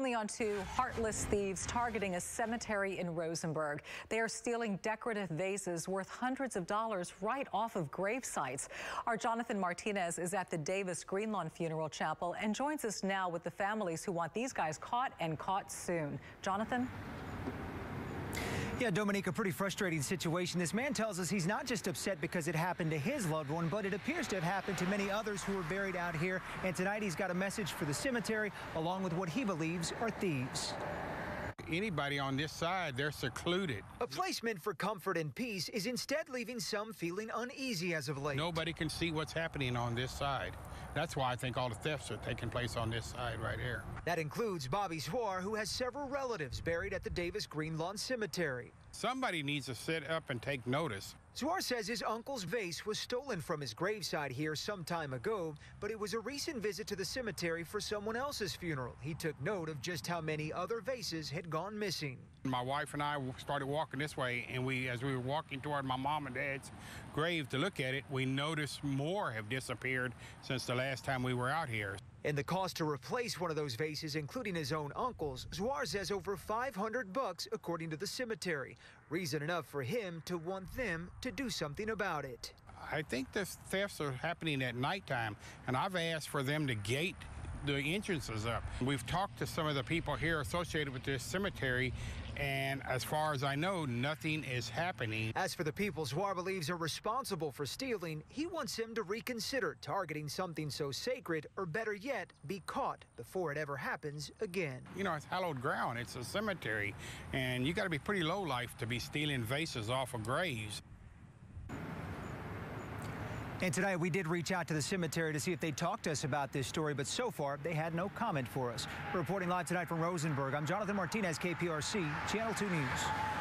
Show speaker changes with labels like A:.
A: Only on two heartless thieves targeting a cemetery in Rosenberg. They are stealing decorative vases worth hundreds of dollars right off of grave sites. Our Jonathan Martinez is at the Davis Greenlawn Funeral Chapel and joins us now with the families who want these guys caught and caught soon. Jonathan?
B: Yeah, Dominique, a pretty frustrating situation. This man tells us he's not just upset because it happened to his loved one, but it appears to have happened to many others who were buried out here. And tonight he's got a message for the cemetery, along with what he believes are thieves
C: anybody on this side, they're secluded.
B: A place meant for comfort and peace is instead leaving some feeling uneasy as of late.
C: Nobody can see what's happening on this side. That's why I think all the thefts are taking place on this side right here.
B: That includes Bobby Zwar, who has several relatives buried at the Davis Greenlawn Cemetery.
C: Somebody needs to sit up and take notice.
B: Zwar says his uncle's vase was stolen from his graveside here some time ago, but it was a recent visit to the cemetery for someone else's funeral. He took note of just how many other vases had gone missing.
C: My wife and I started walking this way, and we, as we were walking toward my mom and dad's grave to look at it, we noticed more have disappeared since the last time we were out here.
B: And the cost to replace one of those vases, including his own uncle's, Zwar says over 500 bucks, according to the cemetery. Reason enough for him to want them to do something about it.
C: I think the thefts are happening at nighttime, and I've asked for them to gate the entrances up. We've talked to some of the people here associated with this cemetery, and as far as I know, nothing is happening.
B: As for the people Zwar believes are responsible for stealing, he wants him to reconsider targeting something so sacred, or better yet, be caught before it ever happens again.
C: You know, it's hallowed ground. It's a cemetery, and you got to be pretty low life to be stealing vases off of graves. And tonight we did reach out to the cemetery to see if they talked to us about this story, but so far they had no comment for us. Reporting live tonight from Rosenberg, I'm Jonathan Martinez, KPRC, Channel 2 News.